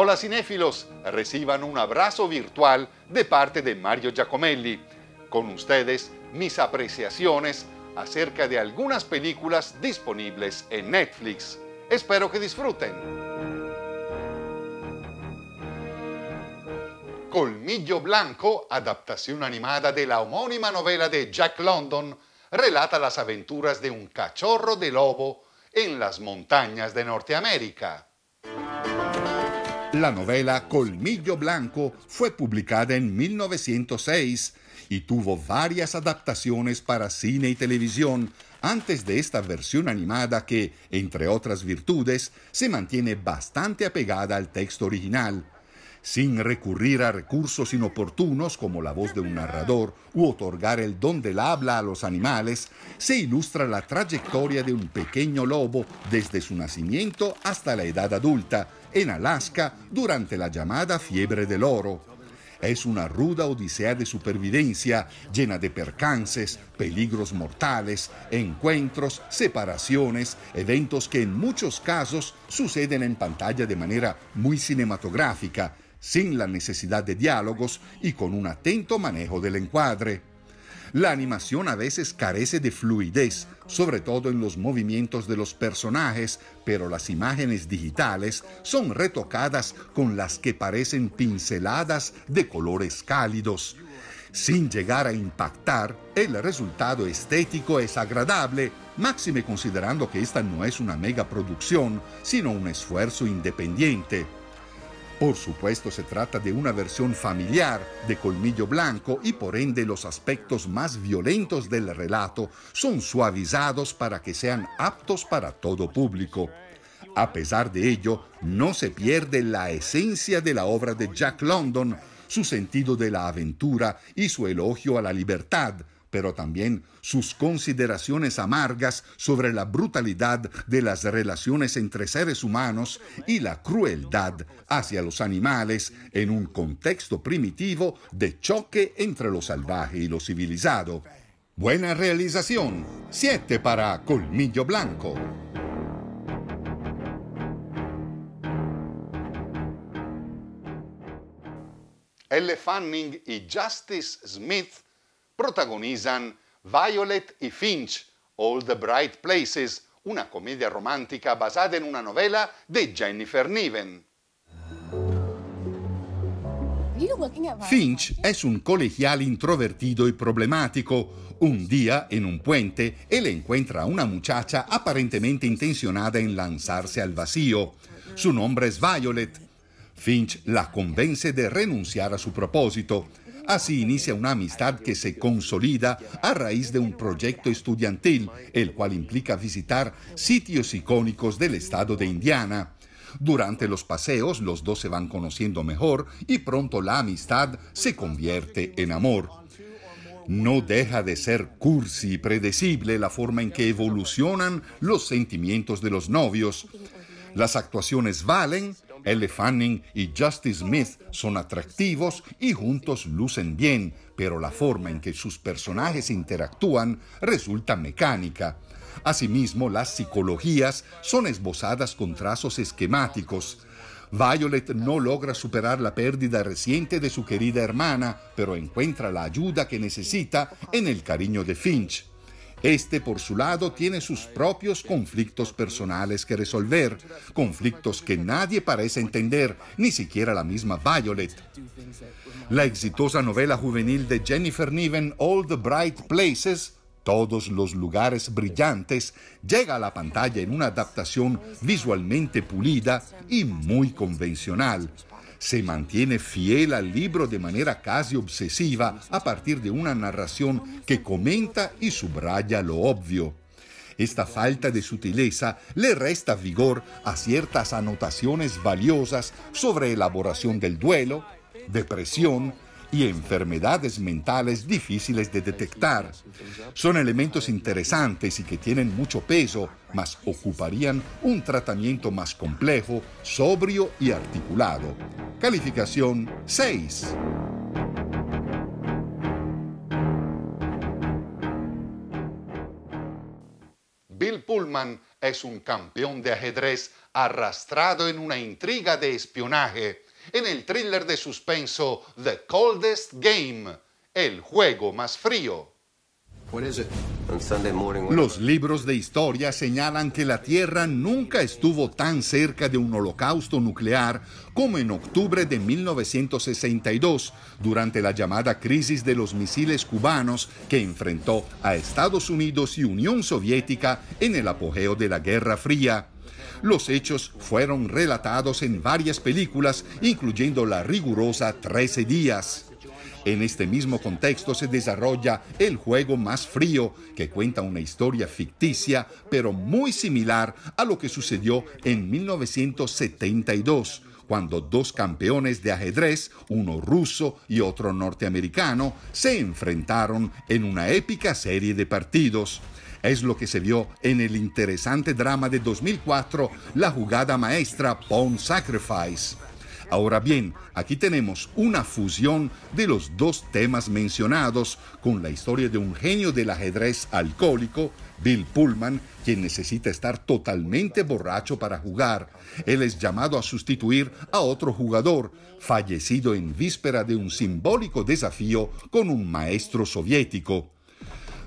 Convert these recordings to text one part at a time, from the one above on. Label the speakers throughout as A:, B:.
A: Hola cinéfilos, reciban un abrazo virtual de parte de Mario Giacomelli. Con ustedes, mis apreciaciones acerca de algunas películas disponibles en Netflix. Espero que disfruten. Colmillo Blanco, adaptación animada de la homónima novela de Jack London, relata las aventuras de un cachorro de lobo en las montañas de Norteamérica.
B: La novela Colmillo Blanco fue publicada en 1906 y tuvo varias adaptaciones para cine y televisión antes de esta versión animada que, entre otras virtudes, se mantiene bastante apegada al texto original, sin recurrir a recursos inoportunos como la voz de un narrador u otorgar el don del habla a los animales, se ilustra la trayectoria de un pequeño lobo desde su nacimiento hasta la edad adulta en Alaska durante la llamada fiebre del oro. Es una ruda odisea de supervivencia llena de percances, peligros mortales, encuentros, separaciones, eventos que en muchos casos suceden en pantalla de manera muy cinematográfica, sin la necesidad de diálogos y con un atento manejo del encuadre. La animación a veces carece de fluidez, sobre todo en los movimientos de los personajes, pero las imágenes digitales son retocadas con las que parecen pinceladas de colores cálidos. Sin llegar a impactar, el resultado estético es agradable, máxime considerando que esta no es una megaproducción, sino un esfuerzo independiente. Por supuesto se trata de una versión familiar de Colmillo Blanco y por ende los aspectos más violentos del relato son suavizados para que sean aptos para todo público. A pesar de ello, no se pierde la esencia de la obra de Jack London, su sentido de la aventura y su elogio a la libertad, pero también sus consideraciones amargas sobre la brutalidad de las relaciones entre seres humanos y la crueldad hacia los animales en un contexto primitivo de choque entre lo salvaje y lo civilizado. Buena realización. Siete para Colmillo Blanco.
A: Elle Fanning y Justice Smith protagonizan Violet y Finch, All the Bright Places, una comedia romántica basada en una novela de Jennifer Niven.
B: Finch es un colegial introvertido y problemático. Un día, en un puente, él encuentra a una muchacha aparentemente intencionada en lanzarse al vacío. Su nombre es Violet. Finch la convence de renunciar a su propósito. Así inicia una amistad que se consolida a raíz de un proyecto estudiantil, el cual implica visitar sitios icónicos del estado de Indiana. Durante los paseos los dos se van conociendo mejor y pronto la amistad se convierte en amor. No deja de ser cursi y predecible la forma en que evolucionan los sentimientos de los novios. Las actuaciones valen, Elle Fanning y Justice Smith son atractivos y juntos lucen bien, pero la forma en que sus personajes interactúan resulta mecánica. Asimismo, las psicologías son esbozadas con trazos esquemáticos. Violet no logra superar la pérdida reciente de su querida hermana, pero encuentra la ayuda que necesita en el cariño de Finch. Este, por su lado, tiene sus propios conflictos personales que resolver, conflictos que nadie parece entender, ni siquiera la misma Violet. La exitosa novela juvenil de Jennifer Niven, All the Bright Places, todos los lugares brillantes, llega a la pantalla en una adaptación visualmente pulida y muy convencional se mantiene fiel al libro de manera casi obsesiva a partir de una narración que comenta y subraya lo obvio. Esta falta de sutileza le resta vigor a ciertas anotaciones valiosas sobre elaboración del duelo, depresión, y enfermedades mentales difíciles de detectar. Son elementos interesantes y que tienen mucho peso, mas ocuparían un tratamiento más complejo, sobrio y articulado. Calificación 6.
A: Bill Pullman es un campeón de ajedrez arrastrado en una intriga de espionaje en el thriller de suspenso The Coldest Game, el juego más frío.
B: Los libros de historia señalan que la Tierra nunca estuvo tan cerca de un holocausto nuclear como en octubre de 1962, durante la llamada crisis de los misiles cubanos que enfrentó a Estados Unidos y Unión Soviética en el apogeo de la Guerra Fría. Los hechos fueron relatados en varias películas, incluyendo la rigurosa 13 días. En este mismo contexto se desarrolla El juego más frío, que cuenta una historia ficticia, pero muy similar a lo que sucedió en 1972 cuando dos campeones de ajedrez, uno ruso y otro norteamericano, se enfrentaron en una épica serie de partidos. Es lo que se vio en el interesante drama de 2004, La jugada maestra Pawn Sacrifice. Ahora bien, aquí tenemos una fusión de los dos temas mencionados con la historia de un genio del ajedrez alcohólico, Bill Pullman, quien necesita estar totalmente borracho para jugar. Él es llamado a sustituir a otro jugador, fallecido en víspera de un simbólico desafío con un maestro soviético.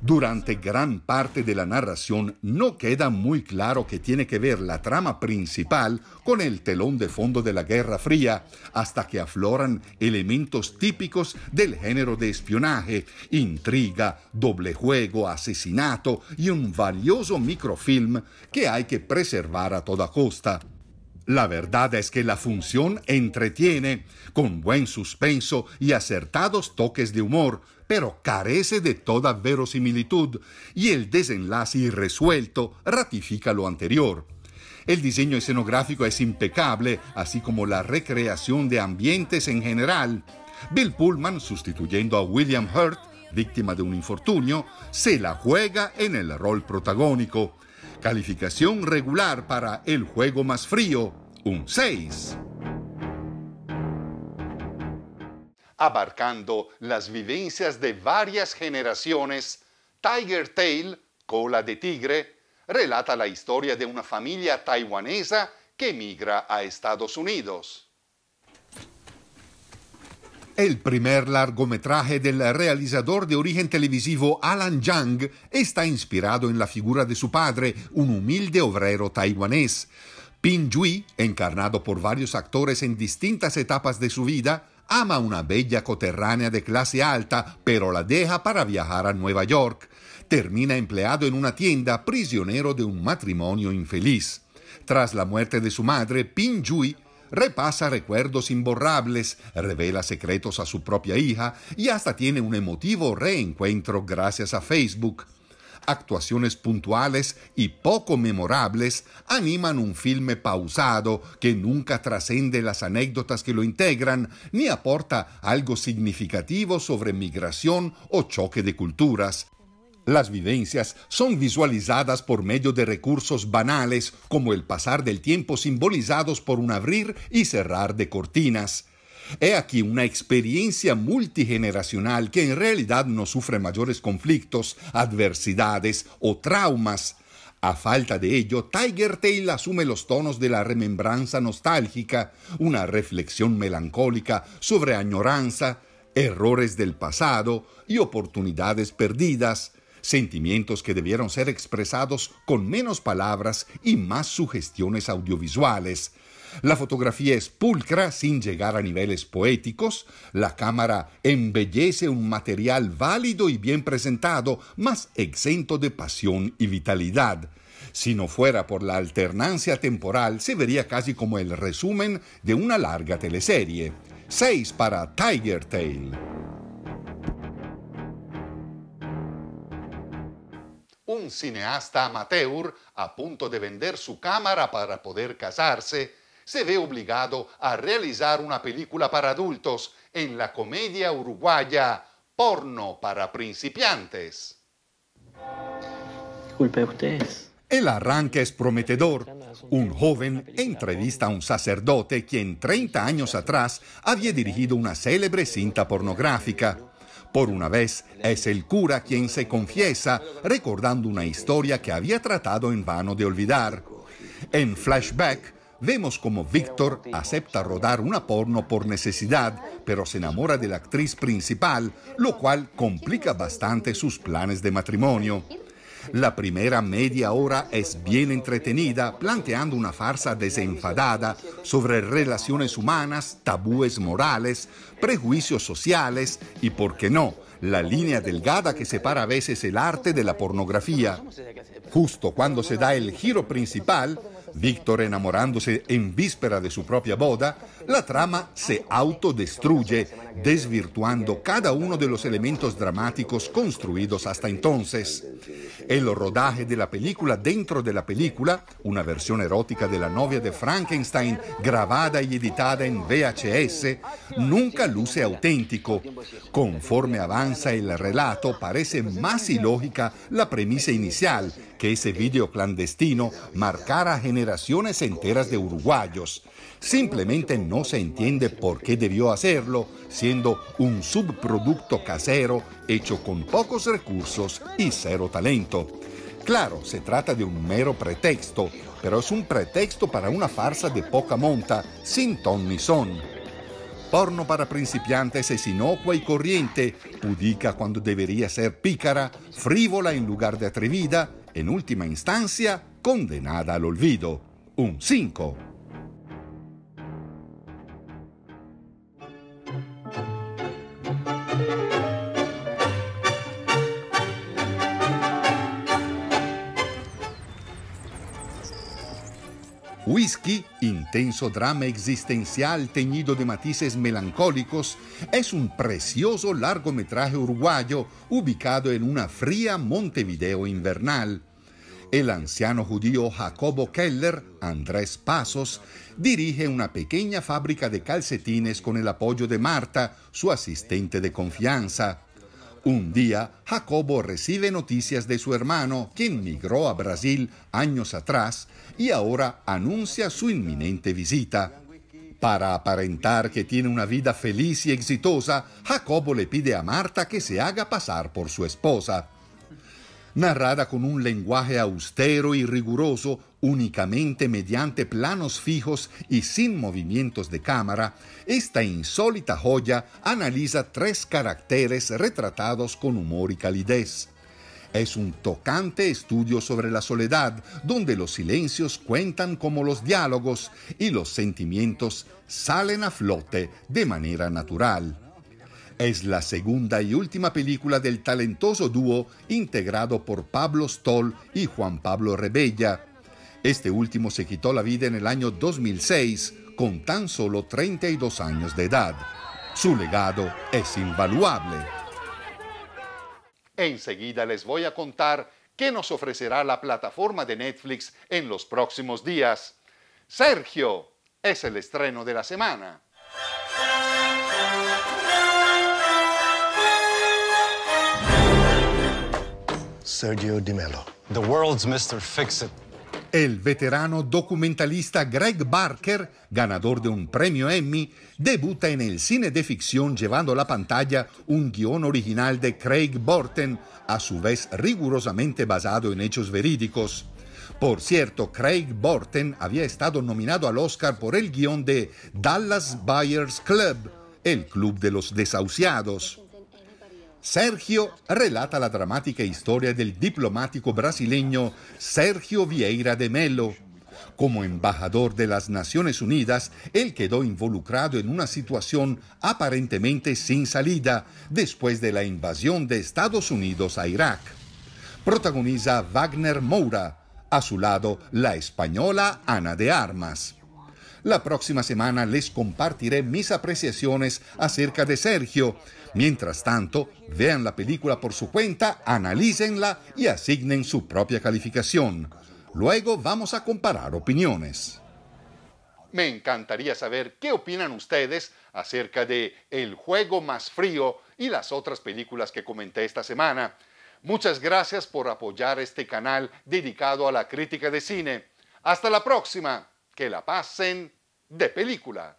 B: Durante gran parte de la narración no queda muy claro que tiene que ver la trama principal con el telón de fondo de la Guerra Fría, hasta que afloran elementos típicos del género de espionaje, intriga, doble juego, asesinato y un valioso microfilm que hay que preservar a toda costa. La verdad es que la función entretiene, con buen suspenso y acertados toques de humor, pero carece de toda verosimilitud, y el desenlace irresuelto ratifica lo anterior. El diseño escenográfico es impecable, así como la recreación de ambientes en general. Bill Pullman, sustituyendo a William Hurt, víctima de un infortunio, se la juega en el rol protagónico. Calificación regular para El juego más frío, un 6.
A: Abarcando las vivencias de varias generaciones, Tiger Tail, Cola de Tigre, relata la historia de una familia taiwanesa que emigra a Estados Unidos.
B: El primer largometraje del realizador de origen televisivo Alan Yang está inspirado en la figura de su padre, un humilde obrero taiwanés. Pin Jui, encarnado por varios actores en distintas etapas de su vida, ama una bella coterránea de clase alta, pero la deja para viajar a Nueva York. Termina empleado en una tienda, prisionero de un matrimonio infeliz. Tras la muerte de su madre, Pin Jui repasa recuerdos imborrables, revela secretos a su propia hija y hasta tiene un emotivo reencuentro gracias a Facebook. Actuaciones puntuales y poco memorables animan un filme pausado que nunca trascende las anécdotas que lo integran ni aporta algo significativo sobre migración o choque de culturas. Las vivencias son visualizadas por medio de recursos banales como el pasar del tiempo simbolizados por un abrir y cerrar de cortinas. He aquí una experiencia multigeneracional que en realidad no sufre mayores conflictos, adversidades o traumas. A falta de ello, Tiger Tail asume los tonos de la remembranza nostálgica, una reflexión melancólica sobre añoranza, errores del pasado y oportunidades perdidas, sentimientos que debieron ser expresados con menos palabras y más sugestiones audiovisuales. La fotografía es pulcra sin llegar a niveles poéticos, la cámara embellece un material válido y bien presentado, más exento de pasión y vitalidad. Si no fuera por la alternancia temporal, se vería casi como el resumen de una larga teleserie. 6 para Tiger Tail.
A: Un cineasta amateur a punto de vender su cámara para poder casarse, se ve obligado a realizar una película para adultos en la comedia uruguaya Porno para principiantes.
C: Disculpe ustedes.
B: El arranque es prometedor. Un joven entrevista a un sacerdote quien 30 años atrás había dirigido una célebre cinta pornográfica. Por una vez es el cura quien se confiesa, recordando una historia que había tratado en vano de olvidar. En flashback, vemos como Víctor acepta rodar una porno por necesidad, pero se enamora de la actriz principal, lo cual complica bastante sus planes de matrimonio. La primera media hora es bien entretenida, planteando una farsa desenfadada sobre relaciones humanas, tabúes morales, prejuicios sociales y, por qué no, la línea delgada que separa a veces el arte de la pornografía. Justo cuando se da el giro principal, Víctor enamorándose en víspera de su propia boda, la trama se autodestruye, desvirtuando cada uno de los elementos dramáticos construidos hasta entonces. El rodaje de la película dentro de la película, una versión erótica de la novia de Frankenstein grabada y editada en VHS, nunca luce auténtico. Conforme avanza el relato, parece más ilógica la premisa inicial, que ese video clandestino marcara generaciones enteras de uruguayos. Simplemente no se entiende por qué debió hacerlo, siendo un subproducto casero hecho con pocos recursos y cero talento. Claro, se trata de un mero pretexto, pero es un pretexto para una farsa de poca monta, sin ton ni son. Porno para principiantes es inocua y corriente, pudica cuando debería ser pícara, frívola en lugar de atrevida, en última instancia, condenada al olvido. Un 5. Intenso drama existencial teñido de matices melancólicos, es un precioso largometraje uruguayo ubicado en una fría Montevideo invernal. El anciano judío Jacobo Keller, Andrés Pasos, dirige una pequeña fábrica de calcetines con el apoyo de Marta, su asistente de confianza. Un día, Jacobo recibe noticias de su hermano, quien migró a Brasil años atrás y ahora anuncia su inminente visita. Para aparentar que tiene una vida feliz y exitosa, Jacobo le pide a Marta que se haga pasar por su esposa narrada con un lenguaje austero y riguroso únicamente mediante planos fijos y sin movimientos de cámara, esta insólita joya analiza tres caracteres retratados con humor y calidez. Es un tocante estudio sobre la soledad, donde los silencios cuentan como los diálogos y los sentimientos salen a flote de manera natural. Es la segunda y última película del talentoso dúo integrado por Pablo Stoll y Juan Pablo Rebella. Este último se quitó la vida en el año 2006 con tan solo 32 años de edad. Su legado es invaluable.
A: Enseguida les voy a contar qué nos ofrecerá la plataforma de Netflix en los próximos días. Sergio es el estreno de la semana.
C: Sergio Di Mello. The world's Mr. Fix-It.
B: El veterano documentalista Greg Barker, ganador de un premio Emmy, debuta en el cine de ficción llevando a la pantalla un guion original de Craig Borten, a su vez rigurosamente basado en hechos verídicos. Por cierto, Craig Borten había estado nominado al Oscar por el guion de Dallas Buyers Club, el club de los desahuciados. Sergio relata la dramática historia del diplomático brasileño Sergio Vieira de Melo. Como embajador de las Naciones Unidas, él quedó involucrado en una situación aparentemente sin salida después de la invasión de Estados Unidos a Irak. Protagoniza Wagner Moura, a su lado la española Ana de Armas. La próxima semana les compartiré mis apreciaciones acerca de Sergio. Mientras tanto, vean la película por su cuenta, analícenla y asignen su propia calificación. Luego vamos a comparar opiniones.
A: Me encantaría saber qué opinan ustedes acerca de El juego más frío y las otras películas que comenté esta semana. Muchas gracias por apoyar este canal dedicado a la crítica de cine. Hasta la próxima. Que la pasen de película.